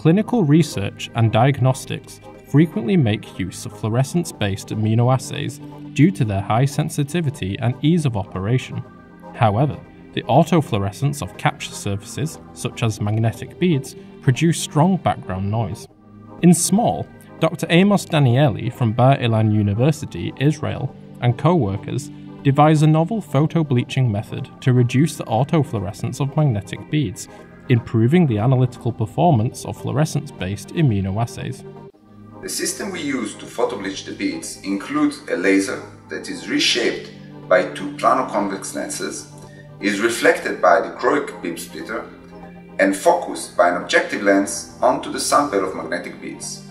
clinical research and diagnostics frequently make use of fluorescence based immunoassays due to their high sensitivity and ease of operation. However, the autofluorescence of capture surfaces, such as magnetic beads, produce strong background noise. In small, Dr. Amos Danielli from Bar Ilan University, Israel, and co workers devised a novel photo bleaching method to reduce the autofluorescence of magnetic beads, improving the analytical performance of fluorescence based immunoassays. The system we use to photobleach the beads includes a laser that is reshaped by two plano-convex lenses, is reflected by the dichroic beam splitter, and focused by an objective lens onto the sample of magnetic beads.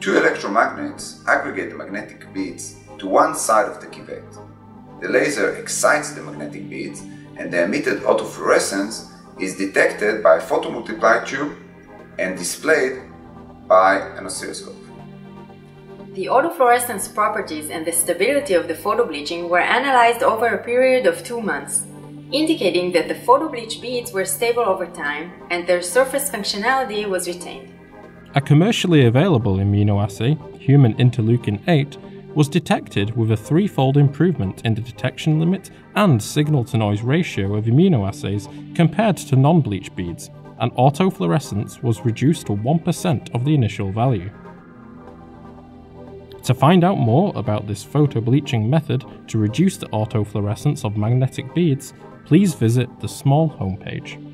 Two electromagnets aggregate the magnetic beads to one side of the cuvette. The laser excites the magnetic beads and the emitted autofluorescence is detected by a photomultiplier tube and displayed by an oscilloscope. The autofluorescence properties and the stability of the photobleaching were analyzed over a period of two months, indicating that the photobleach beads were stable over time and their surface functionality was retained. A commercially available immunoassay, human interleukin 8, was detected with a threefold improvement in the detection limit and signal to noise ratio of immunoassays compared to non bleach beads, and autofluorescence was reduced to 1% of the initial value. To find out more about this photo bleaching method to reduce the autofluorescence of magnetic beads, please visit the small homepage.